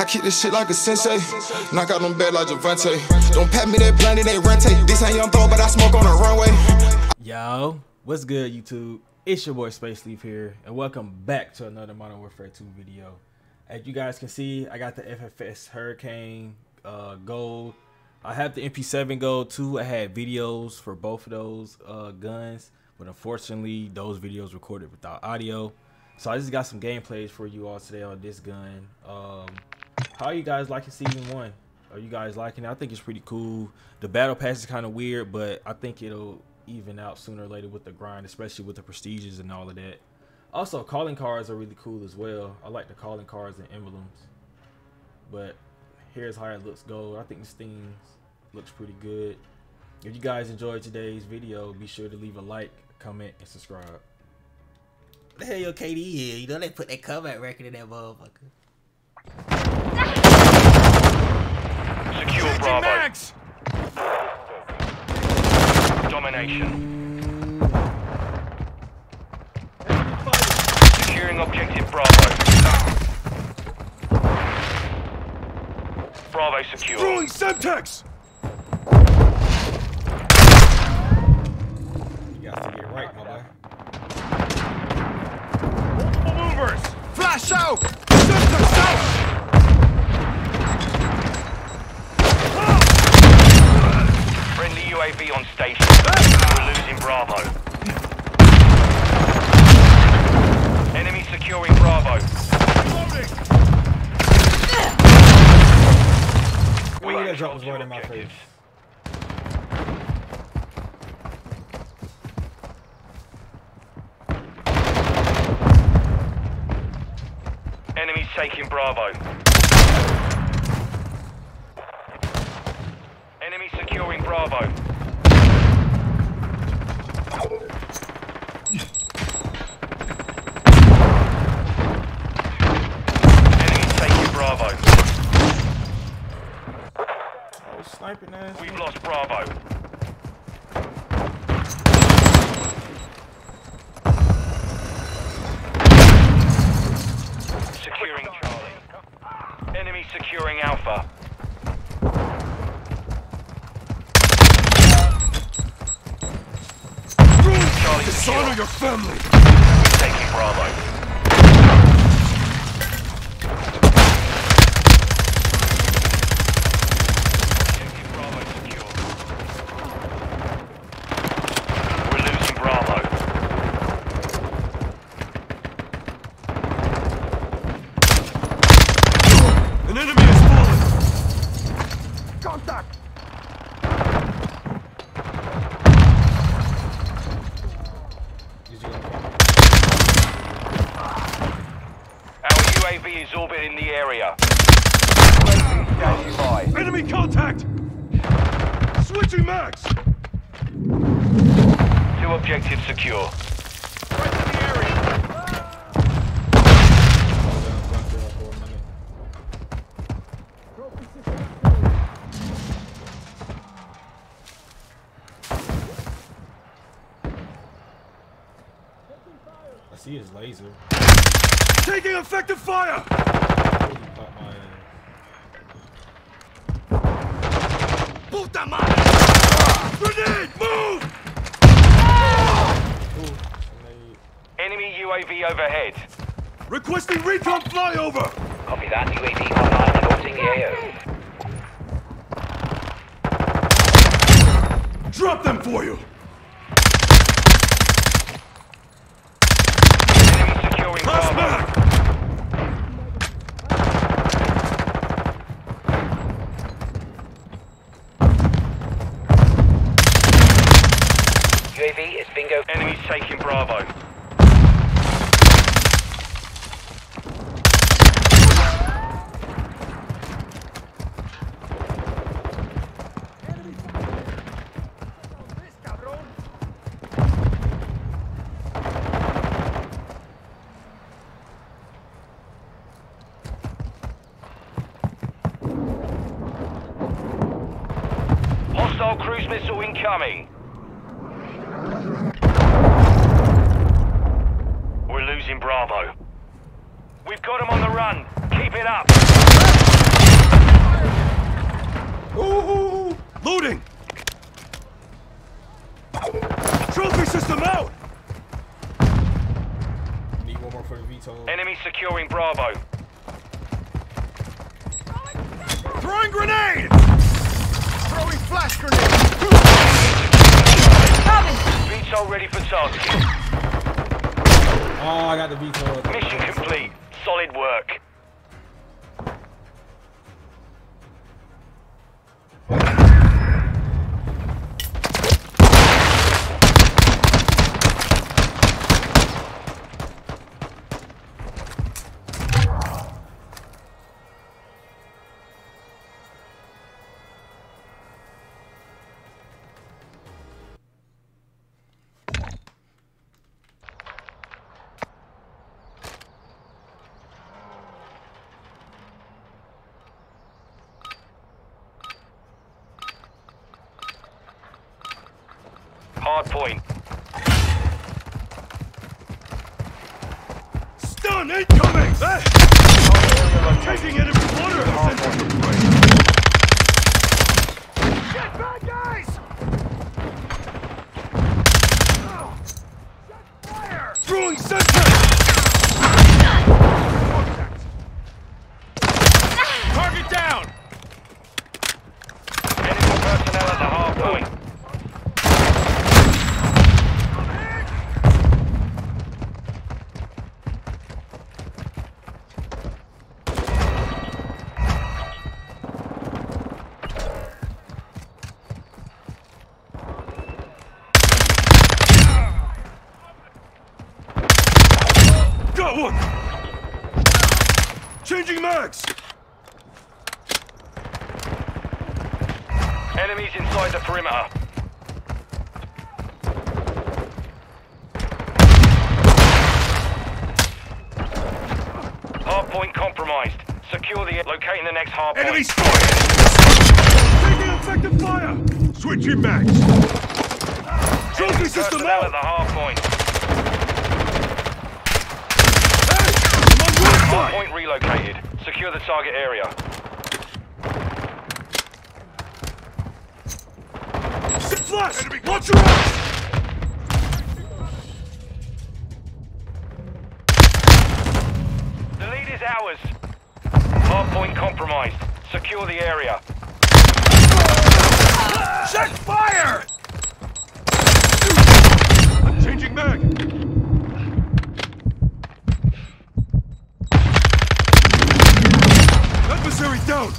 I keep this shit like a sensei. Knock out them bad like Javante. Don't pat me that blunt, it ain't rente. This ain't young throw, but I smoke on the runway. Yo, what's good, YouTube? It's your boy Space Leaf here, and welcome back to another Modern Warfare 2 video. As you guys can see, I got the FSS Hurricane uh, Gold. I have the MP7 Gold too. I had videos for both of those uh, guns, but unfortunately, those videos recorded without audio. So I just got some gameplays for you all today on this gun. Um, how are you guys liking season one? Are you guys liking it? I think it's pretty cool. The battle pass is kind of weird, but I think it'll even out sooner or later with the grind, especially with the prestiges and all of that. Also, calling cards are really cool as well. I like the calling cards and emblems. But here's how it looks gold. I think this thing looks pretty good. If you guys enjoyed today's video, be sure to leave a like, comment, and subscribe. the hell your KD is? You know they put that combat record in that motherfucker. Secure Bravo. Domination. Securing objective Bravo. Bravo secure. Throwing Semtex! Drop was right in my face. Enemies taking Bravo. Enemy securing Bravo. Oh, sniping ass. We've lost Bravo. Securing Charlie. Enemy securing Alpha. Charlie Dishonor your family! Taking Bravo. Objective Bravo secure. We're losing Bravo. An enemy has fallen! Contact! Did you get a Our UAV is orbiting the area. Standing by. Enemy contact! Switching max! Two objectives secure. Right in the area! bunker up for a minute. I see his laser. Taking effective fire! Holy caught my ass. Puta madre! Grenade! Move! Enemy UAV overhead. Requesting recon flyover! Copy that. UAV online and orbiting the AO. Drop them for you! incoming. We're losing Bravo. We've got him on the run. Keep it up. Ooh, looting! Trophy system out! Need one more for the veto. Enemy securing Bravo. Throwing grenades! Throwing flash grenades! Grenade! VTOL ready for tasking. Oh, I got the VTOL. Mission complete. Solid work. Hard point. Stun incoming! Hey! Area Taking enemy water! Hard Send point. to break. Get back, guys! Fire! Throwing sentry! Target down! Enemy personnel at the hard point. Got one! Changing mags! Enemies inside the perimeter. Hard point compromised. Secure the locating the next hard point. Enemy spotted! Taking effective fire! Switching mags! Trophy system at out! the hard point. Hey! I'm on your Hard side! point relocated. Secure the target area. Sit flash! Watch your eyes! The lead is ours. Hard point compromised. Secure the area. Check fire! I'm changing mag. Down.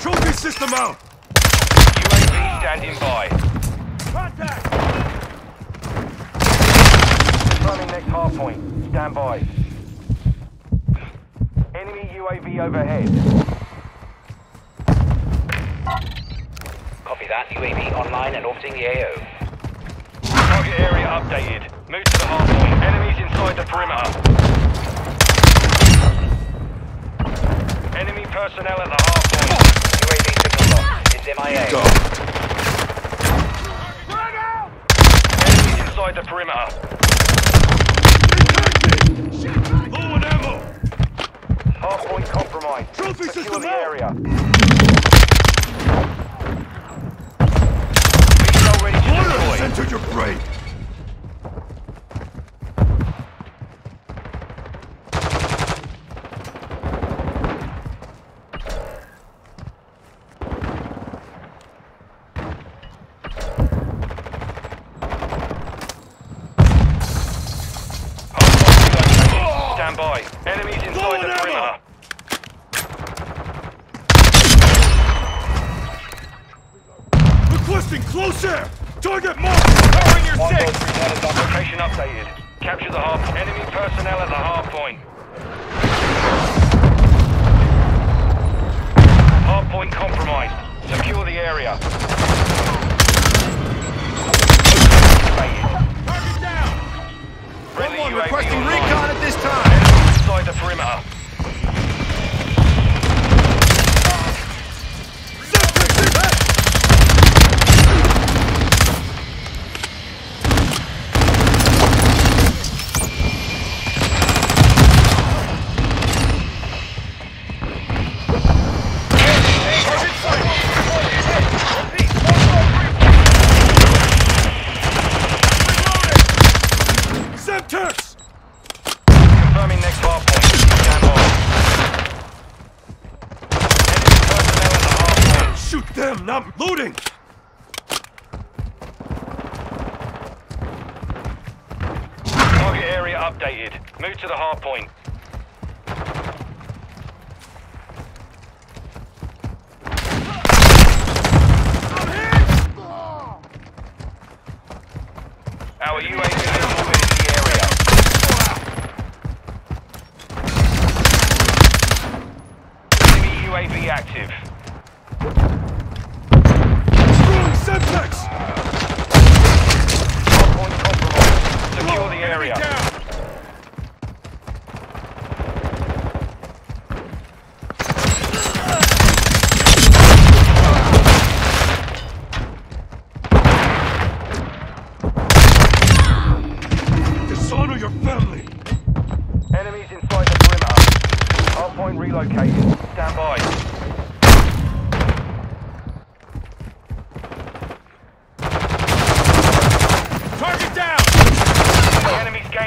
Trophy system out. UAV standing by. Contact. Confirming next hard point. Stand by. Enemy UAV overhead. Copy that. UAV online and orbiting the AO. Target area updated. Move to the hard point. Enemies inside the perimeter. Enemy personnel at the hard point. UAV signal lost. It's MIA. Enemies inside the perimeter. Low ammo. Hard point compromised. Trophy Secure system the out. area. Missile ready to Water has entered your brain. Stand by. Enemies inside Throwing the ammo. Requesting close air. Target marked. Covering your One six. goal, three one is on. Location updated. Capture the hard point. Enemy personnel at the hard point. Hard point compromised. Secure the area. The perimeter. them, not looting! Target area updated. Move to the hard point.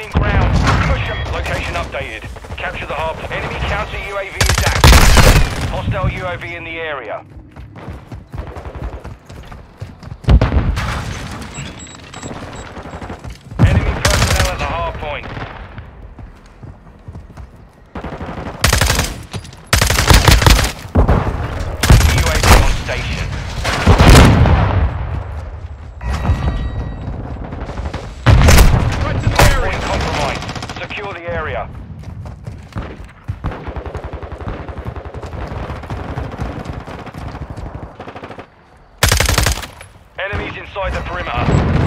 Gaining ground. Push them. Location updated. Capture the hub. Enemy counter UAV is active. Hostile UAV in the area. inside the perimeter.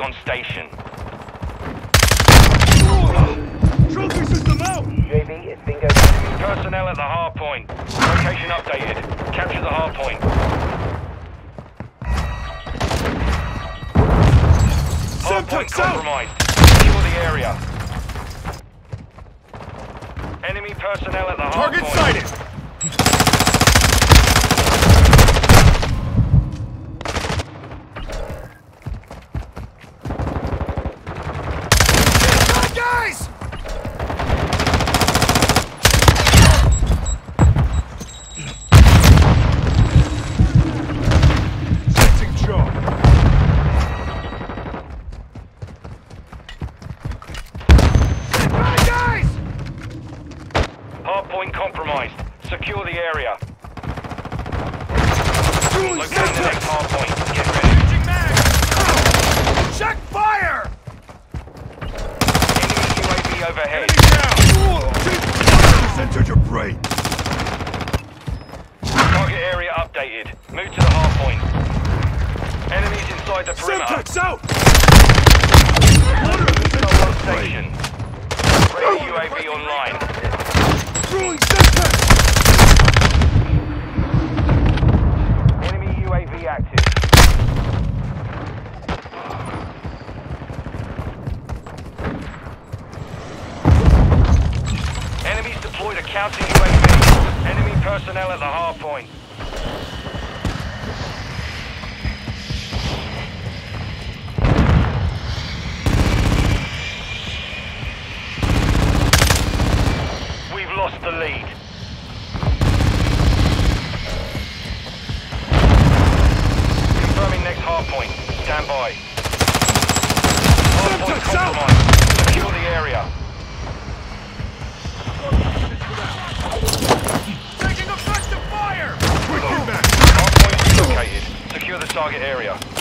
On station. Trophy system out! UAV is bingo. Personnel at the hard point. Location updated. Capture the hard point. Hard point compromised. Secure the area. Enemy personnel at the hard Target point. Target sighted! Counter UAV. Enemy personnel at the hard point. Target area.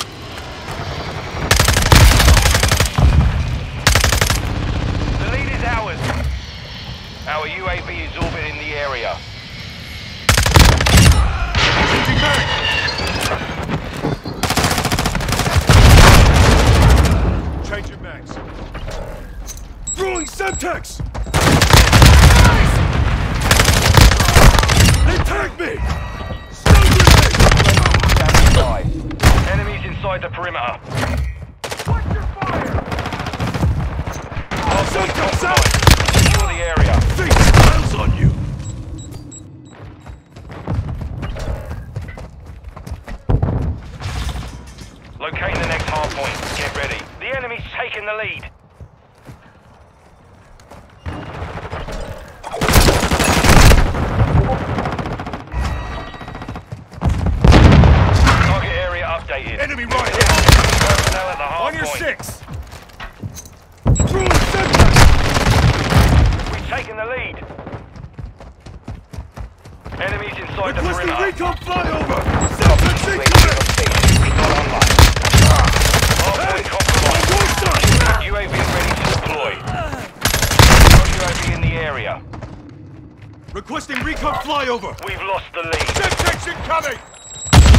Inside flyover! We've lost the lead. Semtex incoming!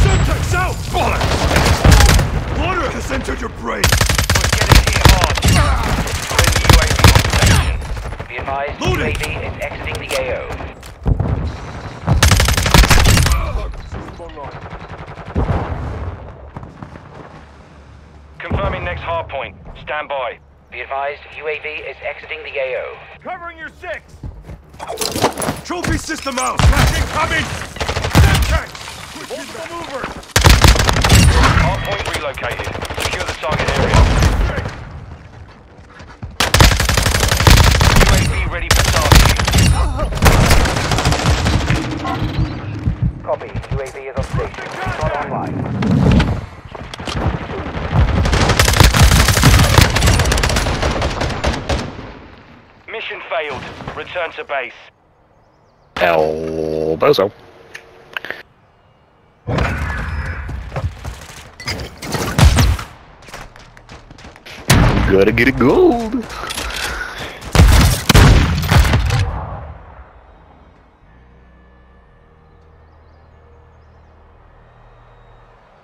Semtex out! Bollocks! Water has entered your brain! We're getting hit hard. Friendly UAV on station. Be advised, Loading. UAV is exiting the AO. Confirming next hard point. Stand by. Be advised, UAV is exiting the AO. Covering your six! Trophy system out! Gas incoming! Semtex! Multiple movers! Hard point relocated. Secure the target area. UAV ready for tasking. Copy. UAV is on station. Recon online. Mission failed. Return to base. El Bozo. Gotta get it gold.